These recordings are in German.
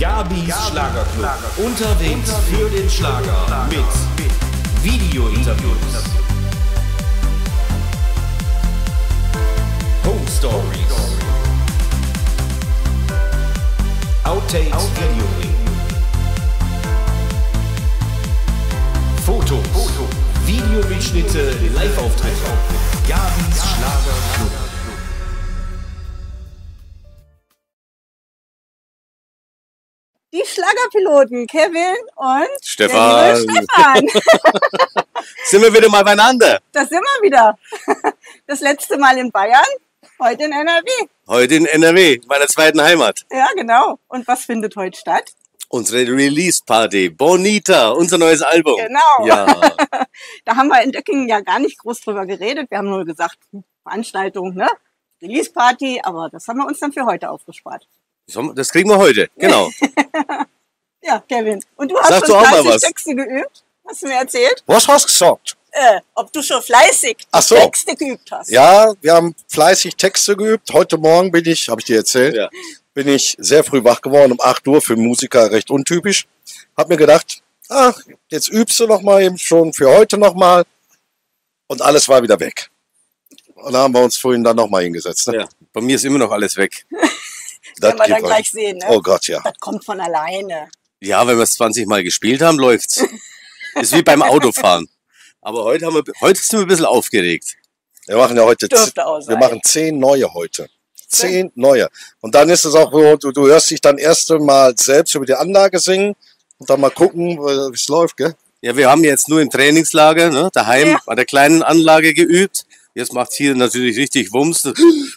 Gabis Schlagerclub. Unterwegs für den Schlager mit Video-Interviews. Home Stories. Outtakes Video. Fotos. Videomitschnitte, Live-Auftritte. Gabis Schlagerclub. Die Schlagerpiloten Kevin und Stefan. Stefan. Sind wir wieder mal beieinander? Das sind wir wieder. Das letzte Mal in Bayern, heute in NRW. Heute in NRW, meiner zweiten Heimat. Ja, genau. Und was findet heute statt? Unsere Release-Party. Bonita, unser neues Album. Genau. Ja, Da haben wir in Döckingen ja gar nicht groß drüber geredet. Wir haben nur gesagt, Veranstaltung, ne? Release Party, aber das haben wir uns dann für heute aufgespart. das kriegen wir heute. Genau. Ja, Kevin. Und du hast Sag schon du auch mal fleißig was. Texte geübt? Hast du mir erzählt? Was hast du gesagt? Äh, ob du schon fleißig so. Texte geübt hast. Ja, wir haben fleißig Texte geübt. Heute Morgen bin ich, habe ich dir erzählt, Ja. bin ich sehr früh wach geworden, um 8 Uhr, für Musiker recht untypisch. Hab mir gedacht, ach, jetzt übst du noch mal eben schon für heute noch mal. Und alles war wieder weg. Und da haben wir uns vorhin dann noch mal hingesetzt. Ne? ja. Bei mir ist immer noch alles weg. Das wir geht dann rein. gleich sehen, ne? Oh Gott, ja. Das kommt von alleine. Ja, wenn wir es 20 Mal gespielt haben, läuft's. Ist wie beim Autofahren. Aber heute, haben wir, heute sind wir ein bisschen aufgeregt. Wir machen ja heute, wir machen zehn neue heute. Zehn neue. Und dann ist es auch so, du, du hörst dich dann erst mal selbst über die Anlage singen und dann mal gucken, wie es läuft, gell? Ja, wir haben jetzt nur im Trainingslager, ne, daheim Ja. an der kleinen Anlage geübt. Jetzt macht's hier natürlich richtig Wumms.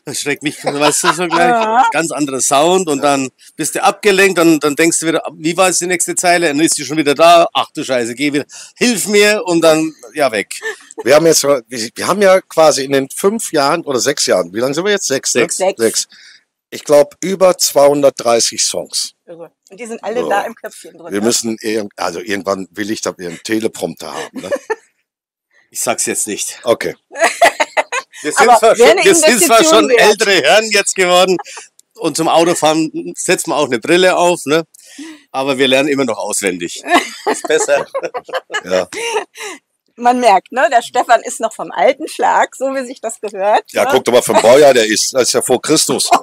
Das, schreckt mich, weißt du, so gleich. Ganz anderer Sound und dann bist du abgelenkt und dann denkst du wieder, wie war jetzt die nächste Zeile? Und dann ist die schon wieder da. Ach du Scheiße, geh wieder, hilf mir und dann, ja, weg. Wir haben jetzt, wir haben ja quasi in den fünf Jahren oder sechs Jahren, wie lange sind wir jetzt? Sechs. Sechs. Ne? Sechs. Sechs. Ich glaube, über 230 Songs. Irre. Und die sind alle So. da im Köpfchen drin. Wir ne? müssen, irgend- also irgendwann will ich, dass wir einen Teleprompter haben. Ne? Ich sag's jetzt nicht. Okay. Wir sind, zwar schon, wir sind zwar schon wert. ältere Herren jetzt geworden und zum Autofahren setzt man auch eine Brille auf, ne? Aber wir lernen immer noch auswendig. Ist besser. Ja. Man merkt, ne? Der Stefan ist noch vom alten Schlag, so wie sich das gehört. Ja, ne? guck doch mal für ein Baujahr, der ist. Das ist ja vor Christus.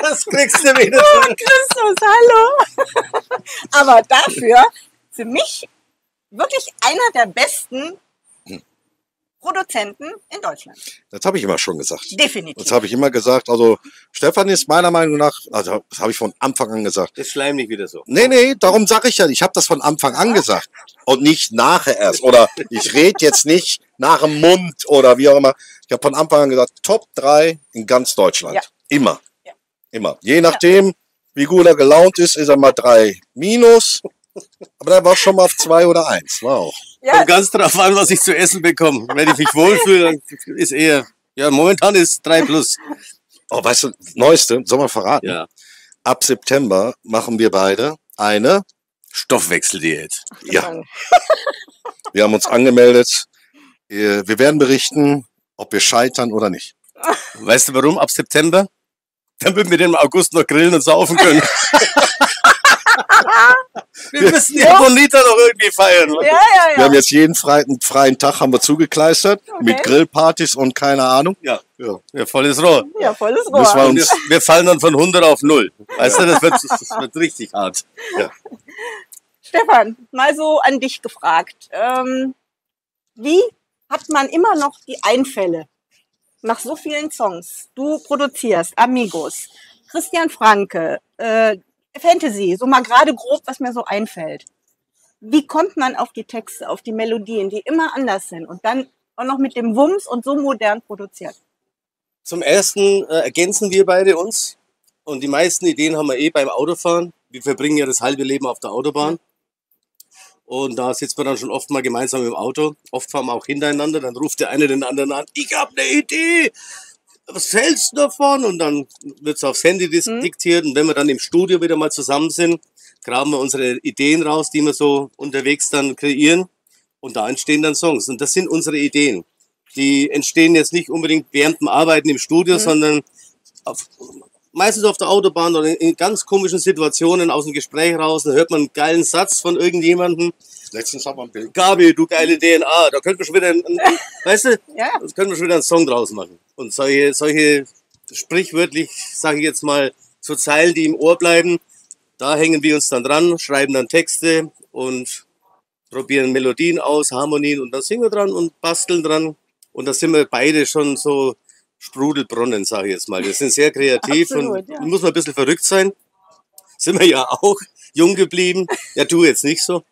Das kriegst du wieder Oh. Christus, hallo. Aber dafür, für mich, wirklich einer der besten Produzenten in Deutschland. Das habe ich immer schon gesagt. Definitiv. Das habe ich immer gesagt. Also Stefan ist meiner Meinung nach, also das habe ich von Anfang an gesagt. Jetzt schleim nicht wieder so. Nee, nee, darum sage ich ja, ich habe das von Anfang an gesagt. Und nicht nachher erst. Oder ich rede jetzt nicht nach dem Mund oder wie auch immer. Ich habe von Anfang an gesagt, Top 3 in ganz Deutschland. Ja. Immer. Ja. Immer. Je nachdem, wie gut er gelaunt ist, ist er mal 3 minus. Aber der war schon mal auf 2 oder 1. War auch. ja, Kommt ganz drauf an, was ich zu essen bekomme. Wenn ich mich wohlfühle, dann ist eher, ja, momentan ist 3 plus. Oh, weißt du, Neueste, soll man verraten? Ja. Ab September machen wir beide eine. Stoffwechseldiät. Ja, wir haben uns angemeldet. Wir wir werden berichten, ob wir scheitern oder nicht. Weißt du warum? Ab September? Damit wir den im August noch grillen und saufen können. wir müssen die Bonita noch irgendwie feiern. ja, ja, Wir ja. haben jetzt jeden freien, freien Tag haben wir zugekleistert mit Grillpartys und keine Ahnung. Ja, ja, ja volles Rohr. Ja, volles Müssen wir Rohr. Und wir, wir fallen dann von 100 auf 0. Weißt du, das wird, das wird richtig hart. Stefan, mal so an dich gefragt. Ähm, wie hat man immer noch die Einfälle nach so vielen Songs? Du produzierst Amigos, Christian Franke, äh, Fantasy, so mal gerade grob, was mir so einfällt. Wie kommt man auf die Texte, auf die Melodien, die immer anders sind und dann auch noch mit dem Wumms und so modern produziert? Zum ersten äh, ergänzen wir beide uns. Und die meisten Ideen haben wir eh beim Autofahren. Wir verbringen ja das halbe Leben auf der Autobahn. Und da sitzen wir dann schon oft mal gemeinsam im Auto. Oft fahren wir auch hintereinander. Dann ruft der eine den anderen an. Ich habe eine Idee. Was hältst du davon? Und dann wird's aufs Handy Mhm. diktiert. Und wenn wir dann im Studio wieder mal zusammen sind, graben wir unsere Ideen raus, die wir so unterwegs dann kreieren. Und da entstehen dann Songs. Und das sind unsere Ideen. Die entstehen jetzt nicht unbedingt während dem Arbeiten im Studio, Mhm. sondern auf, meistens auf der Autobahn oder in, ganz komischen Situationen aus dem Gespräch raus, dann hört man einen geilen Satz von irgendjemandem. Letztens haben wir ein Bild. Gabi, du geile DNA, da könnten wir schon wieder, ein, ein, weißt du, Ja. da können wir schon wieder einen Song draus machen. Und solche, solche sprichwörtlich, sage ich jetzt mal, so Zeilen, die im Ohr bleiben, da hängen wir uns dann dran, schreiben dann Texte und probieren Melodien aus, Harmonien und dann singen wir dran und basteln dran. Und da sind wir beide schon so Sprudelbrunnen, sage ich jetzt mal. Wir sind sehr kreativ Absolut, und ja. muss man ein bisschen verrückt sein. Sind wir ja auch jung geblieben. Ja, du jetzt nicht so.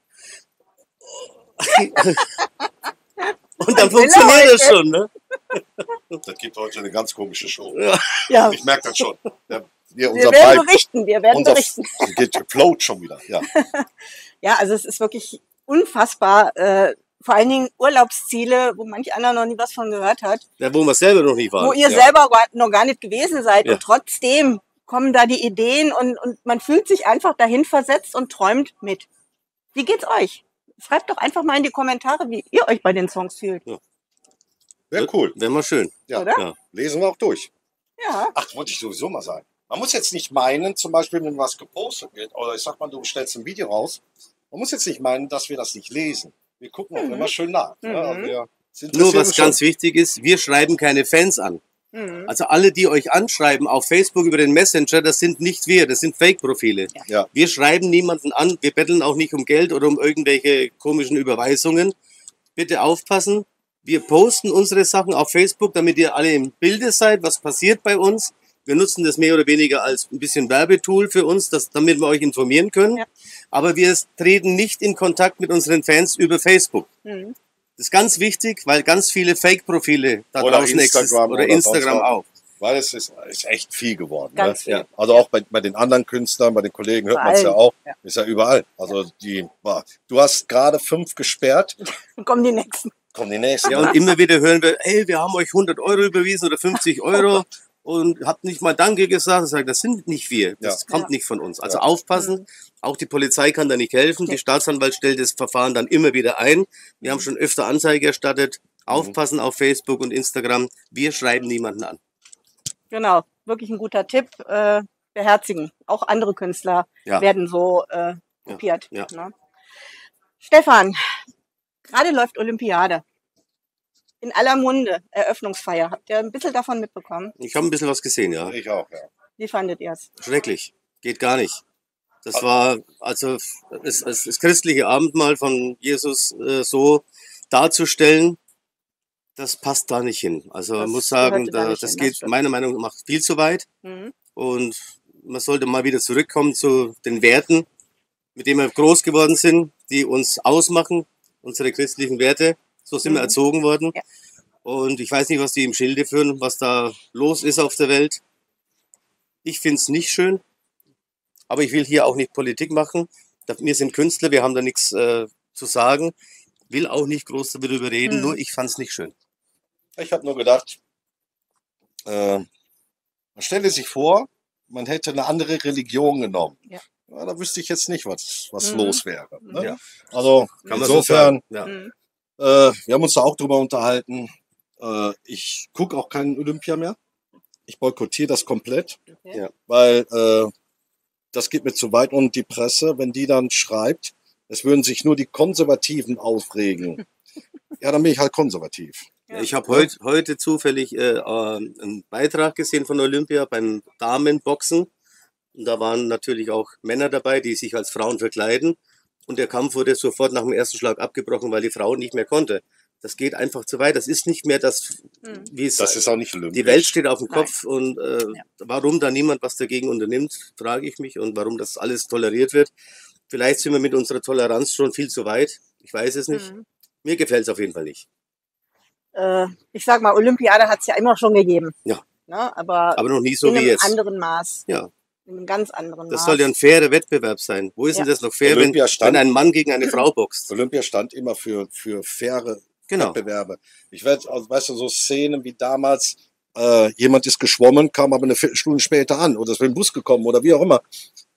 Und dann er funktioniert das schon, ne? Das gibt heute eine ganz komische Show. Ja, Ich merke das schon. Ja, wir unser werden Vibe, berichten, wir werden unser berichten. Geht, float schon wieder. Ja. Ja, also es ist wirklich unfassbar. Äh, vor allen Dingen Urlaubsziele, wo manch einer noch nie was von gehört hat, Ja, wo wir selber noch nie waren. wo ihr ja. selber gar- noch gar nicht gewesen seid Ja. und trotzdem kommen da die Ideen und, und man fühlt sich einfach dahin versetzt und träumt mit. Wie geht's euch? Schreibt doch einfach mal in die Kommentare, wie ihr euch bei den Songs fühlt. Wäre cool. Wäre mal schön. Ja. Oder? Ja. Lesen wir auch durch. Ja, Ach, wollte ich sowieso mal sagen. Man muss jetzt nicht meinen, zum Beispiel, wenn was gepostet wird, oder ich sag mal, du stellst ein Video raus, man muss jetzt nicht meinen, dass wir das nicht lesen. Wir gucken auch immer schön nach. Ja, Mhm. wir sind Nur was uns ganz wichtig ist, wir schreiben keine Fans an. Mhm. Also alle, die euch anschreiben auf Facebook über den Messenger, das sind nicht wir, das sind Fake-Profile. Ja. Wir schreiben niemanden an, wir betteln auch nicht um Geld oder um irgendwelche komischen Überweisungen. Bitte aufpassen. Wir posten unsere Sachen auf Facebook, damit ihr alle im Bilde seid, was passiert bei uns. Wir nutzen das mehr oder weniger als ein bisschen Werbetool für uns, das, damit wir euch informieren können. Ja. Aber wir treten nicht in Kontakt mit unseren Fans über Facebook. Mhm. Das ist ganz wichtig, weil ganz viele Fake-Profile da Oder draußen existieren. Instagram Oder oder Instagram auch. Weil es ist, ist echt viel geworden. Ganz ne? viel. Also auch bei, bei den anderen Künstlern, bei den Kollegen hört man es ja auch. ja. Ist ja überall. Also die, boah, du hast gerade fünf gesperrt, Dann kommen die nächsten. kommen die nächsten. Ja, und immer wieder hören wir, hey, wir haben euch 100 Euro überwiesen oder 50 Euro und habt nicht mal Danke gesagt. Sage, das sind nicht wir. Das Ja. kommt Ja. nicht von uns. Also Ja. aufpassen. Auch die Polizei kann da nicht helfen. Die Staatsanwalt stellt das Verfahren dann immer wieder ein. Wir haben schon öfter Anzeige erstattet. Aufpassen auf Facebook und Instagram. Wir schreiben niemanden an. Genau, wirklich ein guter Tipp. Äh, beherzigen. Auch andere Künstler Ja. werden so äh, kopiert. ja. Ne? Stefan, gerade läuft Olympiade. In aller Munde, Eröffnungsfeier. Habt ihr ein bisschen davon mitbekommen? Ich habe ein bisschen was gesehen, ja. Ich auch, ja. Wie fandet ihr es? Schrecklich. Geht gar nicht. Das war also das, das, das christliche Abendmahl von Jesus äh, so darzustellen, das passt da nicht hin. Also Das man muss sagen, da da, das hin, das geht stimmt. meiner Meinung nach viel zu weit. Mhm. Und man sollte mal wieder zurückkommen zu den Werten, mit denen wir groß geworden sind, die uns ausmachen, unsere christlichen Werte. So sind wir Mhm. erzogen worden. Ja. Und ich weiß nicht, was die im Schilde führen, was da los ist auf der Welt. Ich finde es nicht schön, aber ich will hier auch nicht Politik machen. Wir sind Künstler, wir haben da nichts äh, zu sagen. Will auch nicht groß darüber reden, Mhm. nur ich fand es nicht schön. Ich habe nur gedacht, äh, man stelle sich vor, man hätte eine andere Religion genommen. Ja. Ja, da wüsste ich jetzt nicht, was, was Mhm. los wäre. Ne? Ja. Also Kann man so insofern, sagen. Ja. Äh, wir haben uns da auch drüber unterhalten. Äh, ich gucke auch keinen Olympia mehr. Ich boykottiere das komplett, Okay. Ja. weil äh, das geht mir zu weit. Und die Presse, wenn die dann schreibt, es würden sich nur die Konservativen aufregen. ja, dann bin ich halt konservativ. Ja. Ich habe heut, heute zufällig äh, äh, einen Beitrag gesehen von Olympia beim Damenboxen. Und da waren natürlich auch Männer dabei, die sich als Frauen verkleiden. Und der Kampf wurde sofort nach dem ersten Schlag abgebrochen, weil die Frau nicht mehr konnte. Das geht einfach zu weit. Das ist nicht mehr das, Mhm. wie es Das ist auch nicht olympisch. die Welt steht auf dem Nein. Kopf und äh, Ja. warum da niemand was dagegen unternimmt, frage ich mich und warum das alles toleriert wird. Vielleicht sind wir mit unserer Toleranz schon viel zu weit. Ich weiß es nicht. Mhm. Mir gefällt es auf jeden Fall nicht. Äh, ich sag mal, Olympiade hat es ja immer schon gegeben. Ja. Ne? Aber, Aber noch nie so in wie einem jetzt. anderen Maß. Ja. In einem ganz anderen Das Maß. soll ja ein fairer Wettbewerb sein. Wo ist Ja. denn das noch fair, wenn, Olympia stand- wenn ein Mann gegen eine Frau boxt? Olympia stand immer für, für faire Genau. Wettbewerbe. Ich weiß, also, weißt du, so Szenen wie damals, äh, jemand ist geschwommen, kam aber eine Viertelstunde später an oder ist mit dem Bus gekommen oder wie auch immer.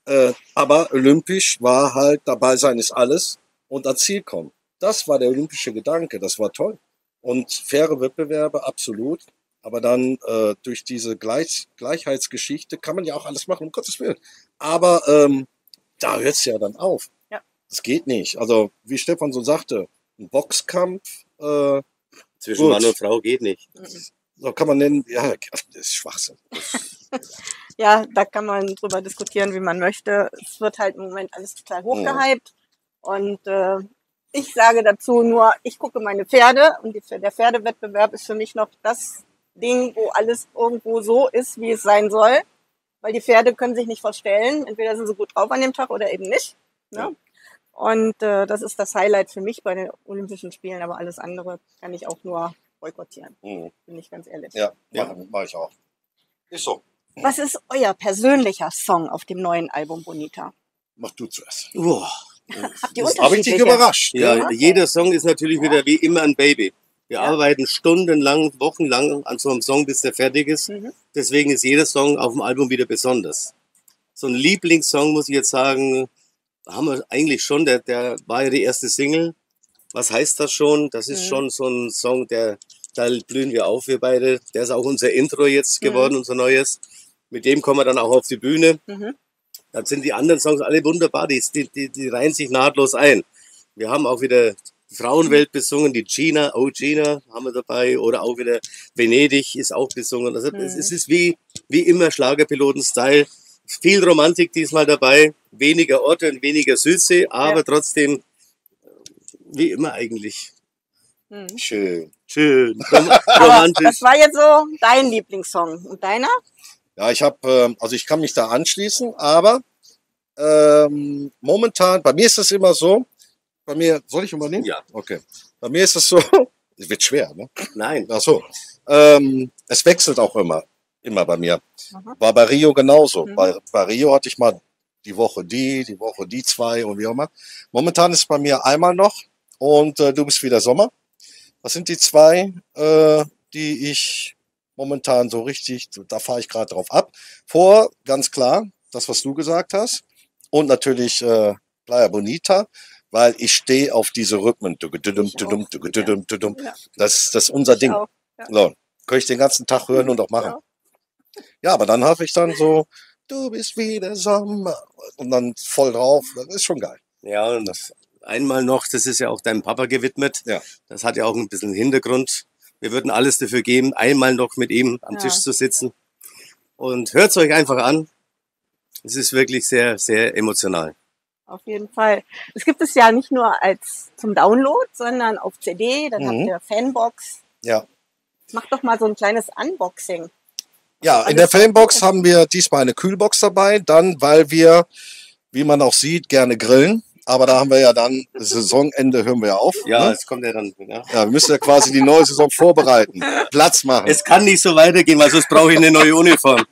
Äh, aber olympisch war halt dabei sein ist alles und ans Ziel kommen. Das war der olympische Gedanke, das war toll. Und faire Wettbewerbe, absolut. Aber dann äh, durch diese Gleich Gleichheitsgeschichte kann man ja auch alles machen, um Gottes Willen. Aber ähm, da hört es ja dann auf. Ja. Das geht nicht. Also, wie Stefan so sagte, ein Boxkampf, äh, Zwischen Gut. Mann und Frau geht nicht. so kann man nennen, ja, das ist Schwachsinn. Ja, da kann man drüber diskutieren, wie man möchte. Es wird halt im Moment alles total hochgehypt. Und äh, ich sage dazu nur, ich gucke meine Pferde und die, der Pferdewettbewerb ist für mich noch das Ding, wo alles irgendwo so ist, wie es sein soll. Weil die Pferde können sich nicht verstellen. Entweder sind sie gut drauf an dem Tag oder eben nicht. Ne? Und äh, das ist das Highlight für mich bei den Olympischen Spielen. Aber alles andere kann ich auch nur boykottieren, Mhm. bin ich ganz ehrlich. Ja, Ja. ja. mache ich auch. Ist so. Was ist euer persönlicher Song auf dem neuen Album Bonita? Mach du zuerst. Boah. Habt ihr habe ich dich überrascht. Ja, Ja. jeder Song ist natürlich wieder wie immer ein Baby. Wir Ja. arbeiten stundenlang, wochenlang an so einem Song, bis der fertig ist. Mhm. Deswegen ist jeder Song auf dem Album wieder besonders. So ein Lieblingssong, muss ich jetzt sagen, haben wir eigentlich schon. Der, der war ja die erste Single. Was heißt das schon? Das ist Mhm. schon so ein Song, der, da blühen wir auf, wir beide. Der ist auch unser Intro jetzt Mhm. geworden, unser neues. Mit dem kommen wir dann auch auf die Bühne. Mhm. Dann sind die anderen Songs alle wunderbar, die, die, die, reihen sich nahtlos ein. Wir haben auch wieder Frauenwelt besungen, die Gina, oh Gina haben wir dabei, oder auch wieder Venedig ist auch besungen. Also es, Mhm. es ist wie, wie immer Schlagerpiloten-Style. Viel Romantik diesmal dabei, weniger Orte und weniger Südsee, aber Ja. trotzdem äh, wie immer eigentlich. Mhm. Schön. Schön, rom romantisch. das war jetzt so dein Lieblingssong. Und deiner? Ja, ich habe, ähm, also ich kann mich da anschließen, aber ähm, momentan, bei mir ist es immer so, bei mir, soll ich übernehmen? Ja. Okay. Bei mir ist es so, es wird schwer, ne? Nein, Ach so. Ähm, es wechselt auch immer, immer bei mir. Aha. War bei Rio genauso. Mhm. Bei, bei Rio hatte ich mal die Woche die, die Woche die zwei und wie auch immer. Momentan ist es bei mir einmal noch und äh, du bist wieder Sommer. Was sind die zwei, äh, die ich momentan so richtig, da fahre ich gerade drauf ab. Vor, ganz klar, das, was du gesagt hast. Und natürlich äh, Playa Bonita, weil ich stehe auf diese Rhythmen. Das, das ist unser Ich Ding. So, kann ich den ganzen Tag hören und auch machen. Ja, aber dann habe ich dann so, du bist wie der Sommer und dann voll drauf. Das ist schon geil. Ja, und das einmal noch, das ist ja auch deinem Papa gewidmet. Ja. Das hat ja auch ein bisschen Hintergrund. Wir würden alles dafür geben, einmal noch mit ihm am Ja. Tisch zu sitzen. Und hört's euch einfach an. Es ist wirklich sehr, sehr emotional. Auf jeden Fall. Es gibt es ja nicht nur als zum Download, sondern auf CD. Dann Mhm. habt ihr Fanbox. Ja. Macht doch mal so ein kleines Unboxing. Ja, in Alles der. Fanbox haben wir diesmal eine Kühlbox dabei, dann, weil wir, wie man auch sieht, gerne grillen. Aber da haben wir ja dann, Saisonende hören wir ja auf. Ja, Ne? es kommt ja dann. Ja. ja wir müssen ja quasi die neue Saison vorbereiten, Platz machen. Es kann nicht so weitergehen, weil sonst brauche ich eine neue Uniform.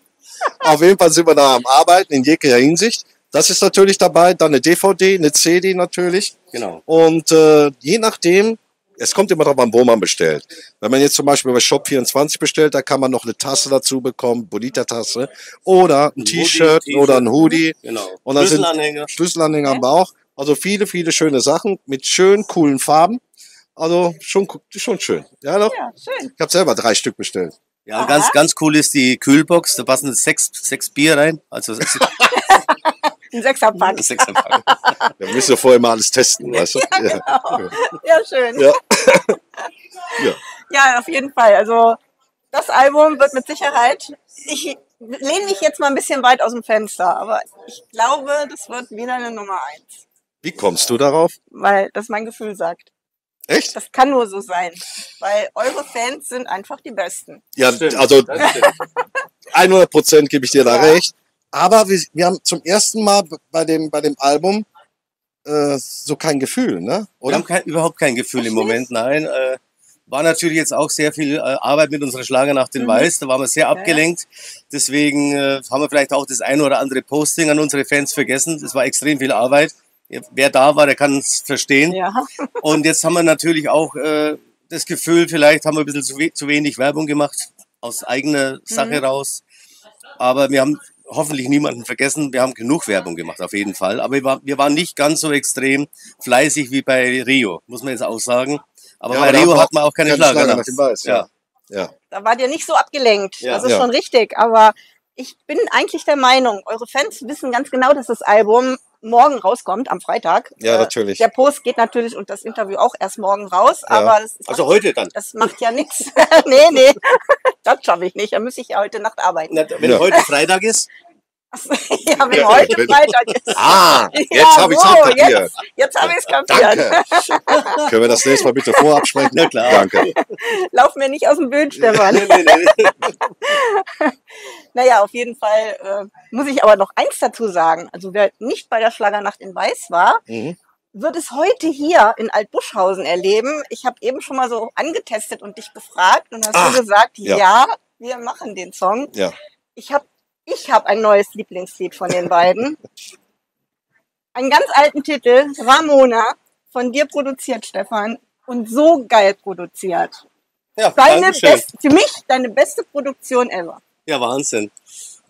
Auf jeden Fall sind wir da am Arbeiten in jeglicher Hinsicht. Das ist natürlich dabei, dann eine DVD, eine CD natürlich. Genau. Und äh, je nachdem, es kommt immer darauf an, wo man bestellt. Wenn man jetzt zum Beispiel bei Shop24 bestellt, da kann man noch eine Tasse dazu bekommen, Bonita-Tasse, oder ein Ein T-Shirt oder ein Hoodie, Genau. Und dann sind- Schlüsselanhänger. Schlüsselanhänger haben wir auch. Also viele, viele schöne Sachen mit schönen, coolen Farben. Also schon, schon schön. Ja, doch. Ja, schön. Ich habe selber drei Stück bestellt. Ja, Aha. ganz, ganz cool ist die Kühlbox. Da passen sechs, sechs Bier rein. Also sechs, Ein Sechserpack. sechs am Tag. Wir müssen ja vorher mal alles testen, weißt du? Ja. Ja, schön. Ja. Ja. Ja, auf jeden Fall. Also das Album wird mit Sicherheit. Ich lehne mich jetzt mal ein bisschen weit aus dem Fenster, aber ich glaube, das wird wieder eine Nummer eins, Wie kommst du darauf? weil das mein Gefühl sagt. Echt? Das kann nur so sein, weil eure Fans sind einfach die besten. Ja, Stimmt, also das stimmt. 100 Prozent gebe ich dir da Ja. recht. Aber wir, wir haben zum ersten Mal bei dem, bei dem Album äh, so kein Gefühl, ne? Wir Oder? haben kein, überhaupt kein Gefühl im Moment, nein. Äh, war natürlich jetzt auch sehr viel äh, Arbeit mit unserer Schlager nach den Mhm. Weiß. Da waren wir sehr ja. abgelenkt. Deswegen äh, haben wir vielleicht auch das eine oder andere Posting an unsere Fans vergessen. Es war extrem viel Arbeit. Wer da war, der kann es verstehen. Ja, Und jetzt haben wir natürlich auch äh, das Gefühl, vielleicht haben wir ein bisschen zu, we zu wenig Werbung gemacht, aus eigener Sache Mhm. raus. Aber wir haben hoffentlich niemanden vergessen. Wir haben genug Werbung gemacht, auf jeden Fall. Aber wir, war, wir waren nicht ganz so extrem fleißig wie bei Rio, muss man jetzt auch sagen. Aber Ja, bei Rio hat man auch keine, Schlager. Nach dem Weiß, ja. Ja. Da war dir nicht so abgelenkt. Ja. das ist Ja. schon richtig. Aber ich bin eigentlich der Meinung, eure Fans wissen ganz genau, dass das Album morgen rauskommt, am Freitag. Ja, Äh, natürlich. Der Post geht natürlich und das Interview auch erst morgen raus, Ja. aber das, Also heute dann. das macht ja nichts. nee, nee, das schaffe ich nicht. Da muss ich ja heute Nacht arbeiten. Na, wenn Ja. heute Freitag ist, ja, wenn Ja, heute wenn- Freitag ist. Ah, jetzt Ja, habe ich es kapiert. Jetzt, jetzt habe ich es kapiert. Danke. Können wir das nächste Mal bitte vorab sprechen? Na klar. Danke. Lauf mir nicht aus dem Bild, Stefan. nee, nee, nee. Naja, auf jeden Fall äh, muss ich aber noch eins dazu sagen. Also wer nicht bei der Schlagernacht in Weiß war, Mhm. wird es heute hier in Altbuschhausen erleben. Ich habe eben schon mal so angetestet und dich gefragt und hast Ach, du gesagt, ja. ja. wir machen den Song. Ja. Ich habe ich hab ein neues Lieblingslied von den beiden. Einen ganz alten Titel, Ramona, von dir produziert, Stefan. Und so geil produziert. Ja, Deine best, für mich deine beste Produktion ever. Ja, Wahnsinn.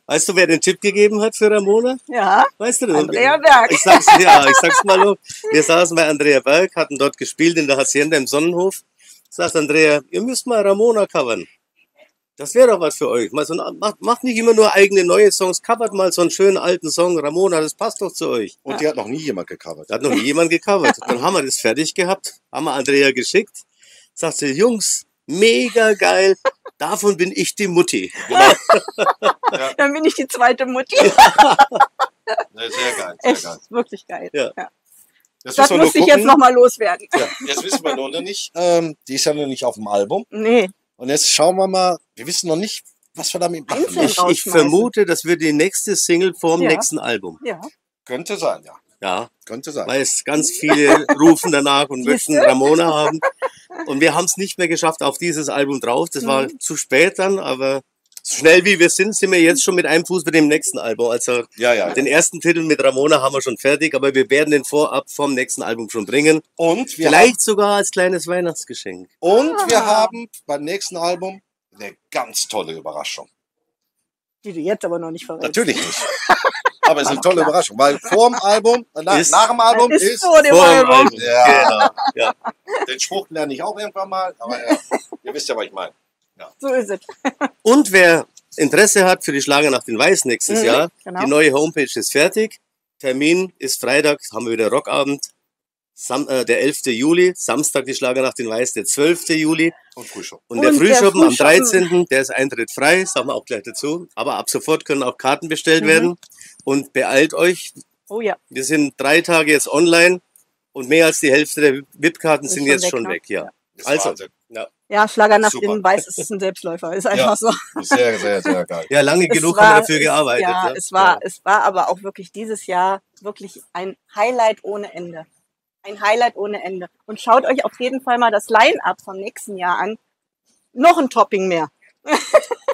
Weißt du, wer den Tipp gegeben hat für Ramona? Ja, Weißt du das? Andrea Berg. Ich sag's, ja, ich sag's mal noch. Wir saßen bei Andrea Berg, hatten dort gespielt in der Hacienda im Sonnenhof. Sagt Andrea, ihr müsst mal Ramona covern. Das wäre doch was für euch. Mal so, ein- macht, macht nicht immer nur eigene neue Songs, covert mal so einen schönen alten Song. Ramona, das passt doch zu euch. Und die hat noch nie jemand gecovert. Da hat noch nie jemand gecovert. Dann haben wir das fertig gehabt, haben wir Andrea geschickt. Sagt sie, Jungs, mega geil. Davon bin ich die Mutti. Dann bin ich die zweite Mutti. Nee, sehr geil, Echt, wirklich geil. Ja. Das müssen wir nur muss ich jetzt nochmal loswerden. Ja, jetzt wissen wir noch nicht. Ähm, die ist ja noch nicht auf dem Album. Nee, Und jetzt schauen wir mal. Wir wissen noch nicht, was wir damit machen. Ich, ich vermute, das wird die nächste Single vorm Ja. nächsten Album. ja. Könnte sein, ja. Ja, Könnte sein. weil es ganz viele rufen danach und möchten? Ramona haben. Und wir haben es nicht mehr geschafft auf dieses Album drauf. Das war Mhm. zu spät dann, aber so schnell wie wir sind, sind wir jetzt schon mit einem Fuß mit dem nächsten Album. Also Ja, ja. den ersten Titel mit Ramona haben wir schon fertig, aber wir werden den vorab vom nächsten Album schon bringen. Und wir, Vielleicht sogar als kleines Weihnachtsgeschenk. und wir Ah. haben beim nächsten Album eine ganz tolle Überraschung. Die du jetzt aber noch nicht verrätst. Natürlich nicht. Aber es ist eine tolle klar. Überraschung, weil vor dem Album, äh, nach, Ist- nach dem Album ist, ist, vor dem Vor Album. Album. Ja. Genau. Ja. den Spruch lerne ich auch irgendwann mal, aber ja, ihr wisst ja, was ich meine. So ist es. Und wer Interesse hat für die Schlager nach den Weiß nächstes Mhm, Jahr, genau. die neue Homepage ist fertig. Termin ist Freitag, haben wir wieder Rockabend. Sam, äh, der 11. Juli, Samstag die Schlager nach den Weiß, der 12. Juli. Und Frühschoppen. Und, der Und der Frühschoppen am Frühschoppen. 13., der ist Eintritt frei, sagen wir auch gleich dazu. Aber ab sofort können auch Karten bestellt Mhm. werden. Und beeilt euch, Oh ja. wir sind drei Tage jetzt online und mehr als die Hälfte der VIP-Karten sind jetzt weg, schon ne? weg. Ja. Ist Also, Wahnsinn. Ja. Ja, Schlagernacht Super. in Weiß ist ein Selbstläufer. Ist einfach Ja. so. Sehr, sehr, sehr geil. ja, lange Es genug war- haben wir dafür es, gearbeitet. Ja, ne? es war, es war aber auch wirklich dieses Jahr wirklich ein Highlight ohne Ende. Ein Highlight ohne Ende. Und schaut euch auf jeden Fall mal das Line-Up vom nächsten Jahr an. Noch ein Topping mehr.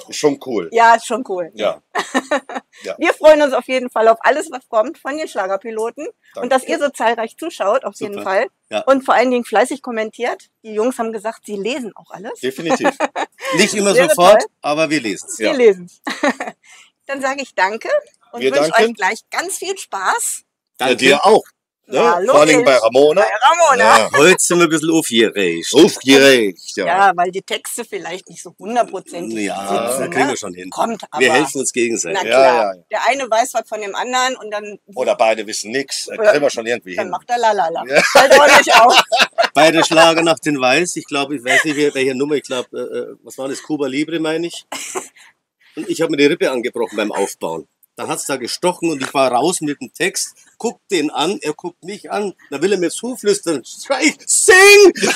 Schon cool. Ja, ist schon cool. Ja. Wir freuen uns auf jeden Fall auf alles, was kommt von den Schlagerpiloten. Und dass ihr so zahlreich zuschaut, auf jeden Super. Fall. Ja. Und vor allen Dingen fleißig kommentiert. Die Jungs haben gesagt, sie lesen auch alles. Definitiv. Nicht immer Wäre sofort, toll. aber wir lesen es. Wir Ja. lesen Dann sage ich danke und wünsche euch gleich ganz viel Spaß. Ja, dir auch. Ne? Ja, Vor allem bei Ramona. Bei Ramona. Ja. Heute sind wir ein bisschen aufgeregt. Aufgeregt. Ja. Ja, weil die Texte vielleicht nicht so hundertprozentig Ja, sitzen. da kriegen ne? wir schon hin. Kommt aber. Wir helfen uns Na gegenseitig. Ja, klar. ja, ja. Der eine weiß was von dem anderen und dann, Oder beide wissen nichts. Da kriegen wir schon irgendwie dann hin. macht er lalala. Ja. Fällt auch nicht auf. Beide Schlager nach den Weiß. Ich glaube, ich weiß nicht, welche Nummer. Ich glaube, äh, äh, was war das? Cuba Libre, meine ich. Und ich habe mir die Rippe angebrochen beim Aufbauen. Dann hat's da gestochen und ich war raus mit dem Text, guck den an, er guckt mich an, dann will er mir zuflüstern, schrei ich, sing!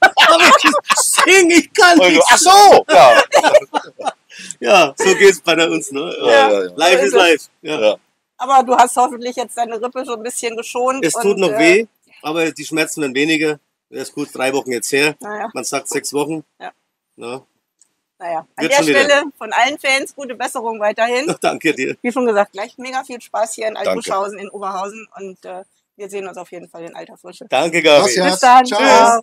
Aber ich, sing, ich kann nicht. ach so! Ja. Ja, so geht's bei uns, ne? Ja, ja, ja. Live is ist live. Ja. Ja. Aber du hast hoffentlich jetzt deine Rippe so ein bisschen geschont. Es tut und, noch äh, weh, aber die Schmerzen werden weniger. Das ist gut, drei Wochen jetzt her. Naja, Man sagt sechs Wochen. Ja. Na, naja. An Wird der schon wieder. Stelle von allen Fans gute Besserung weiterhin. danke dir. Wie schon gesagt, gleich mega viel Spaß hier in Altbuschhausen, in Oberhausen und äh, wir sehen uns auf jeden Fall in alter Frische. Danke, Gabi. Bis dann. Ciao. Ciao.